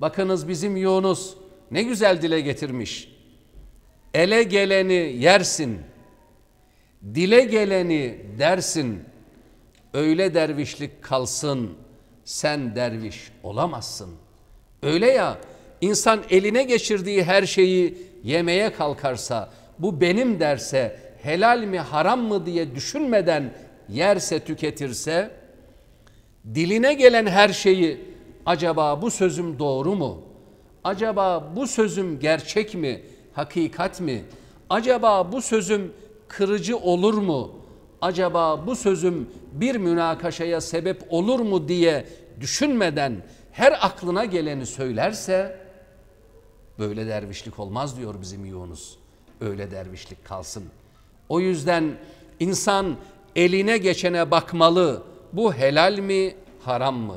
Bakınız bizim Yunus ne güzel dile getirmiş. Ele geleni yersin, dile geleni dersin. Öyle dervişlik kalsın, sen derviş olamazsın. Öyle ya, insan eline geçirdiği her şeyi yemeye kalkarsa, bu benim derse, helal mi haram mı diye düşünmeden yerse tüketirse, diline gelen her şeyi acaba bu sözüm doğru mu? Acaba bu sözüm gerçek mi? Hakikat mi? Acaba bu sözüm kırıcı olur mu? Acaba bu sözüm bir münakaşaya sebep olur mu diye düşünmeden her aklına geleni söylerse böyle dervişlik olmaz diyor bizim Yunus. Öyle dervişlik kalsın. O yüzden insan eline geçene bakmalı. Bu helal mi, haram mı?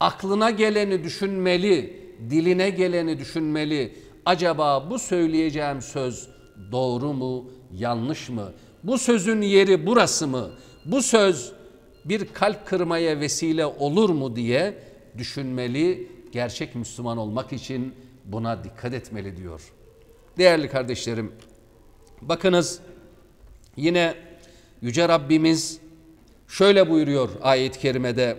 Aklına geleni düşünmeli, diline geleni düşünmeli. Acaba bu söyleyeceğim söz doğru mu, yanlış mı? Bu sözün yeri burası mı? Bu söz bir kalp kırmaya vesile olur mu diye düşünmeli. Gerçek Müslüman olmak için buna dikkat etmeli diyor. Değerli kardeşlerim, bakınız yine Yüce Rabbimiz şöyle buyuruyor ayet-i kerimede.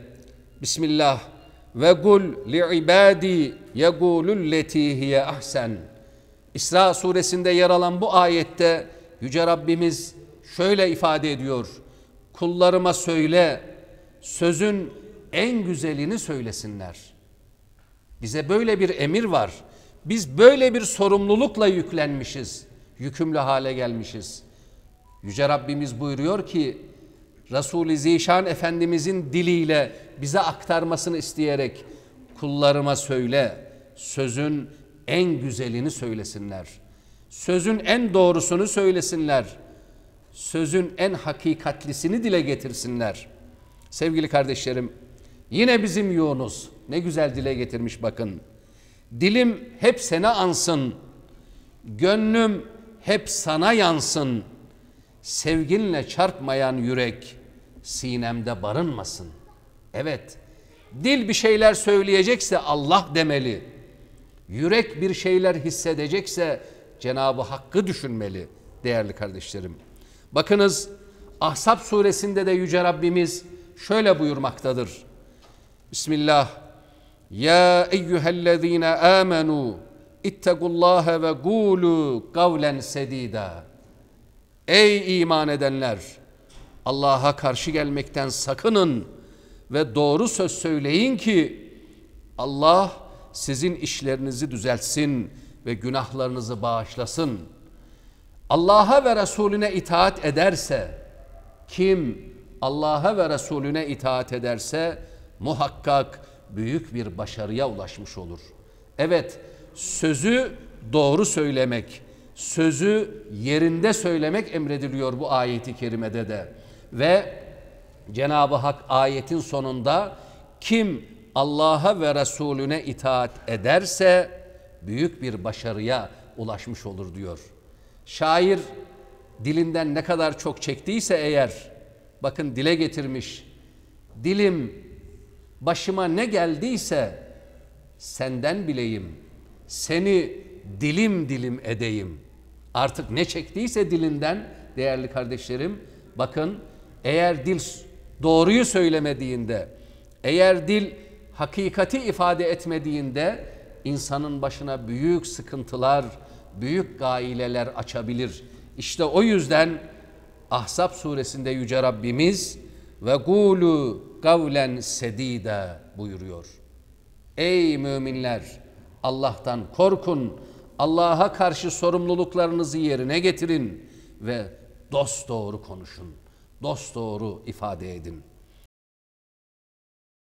Bismillah ve kul li ibadi yegulul leti hiye ahsen. İsra suresinde yer alan bu ayette Yüce Rabbimiz şöyle ifade ediyor. Kullarıma söyle, sözün en güzelini söylesinler. Bize böyle bir emir var. Biz böyle bir sorumlulukla yüklenmişiz. Yükümlü hale gelmişiz. Yüce Rabbimiz buyuruyor ki Resul-i Zişan Efendimizin diliyle bize aktarmasını isteyerek kullarıma söyle, sözün en güzelini söylesinler. Sözün en doğrusunu söylesinler. Sözün en hakikatlisini dile getirsinler. Sevgili kardeşlerim, yine bizim Yunus ne güzel dile getirmiş bakın. Dilim hep sene ansın, gönlüm hep sana yansın. Sevginle çarpmayan yürek sinemde barınmasın. Evet, dil bir şeyler söyleyecekse Allah demeli. Yürek bir şeyler hissedecekse Cenabı Hakk'ı düşünmeli değerli kardeşlerim. Bakınız Ahzab suresinde de Yüce Rabbimiz şöyle buyurmaktadır. Bismillah. Ya eyyühellezine amenu ittakullaha ve gulu kavlen sedida. Ey iman edenler! Allah'a karşı gelmekten sakının ve doğru söz söyleyin ki Allah sizin işlerinizi düzeltsin ve günahlarınızı bağışlasın. Allah'a ve Resulüne itaat ederse, kim Allah'a ve Resulüne itaat ederse muhakkak büyük bir başarıya ulaşmış olur. Evet, sözü doğru söylemek, sözü yerinde söylemek emrediliyor bu ayeti kerimede de. Ve Cenab-ı Hak ayetin sonunda kim Allah'a ve Resulüne itaat ederse büyük bir başarıya ulaşmış olur diyor. Şair dilinden ne kadar çok çektiyse eğer bakın dile getirmiş. Dilim başıma ne geldiyse senden bileyim. Seni dilim dilim edeyim. Artık ne çektiyse dilinden değerli kardeşlerim bakın eğer dil doğruyu söylemediğinde eğer dil hakikati ifade etmediğinde insanın başına büyük sıkıntılar, büyük gaileler açabilir. İşte o yüzden Ahzab suresinde Yüce Rabbimiz ve gulu kavlen sedida buyuruyor. Ey müminler Allah'tan korkun. Allah'a karşı sorumluluklarınızı yerine getirin ve dost doğru konuşun. Dost doğru ifade edin.''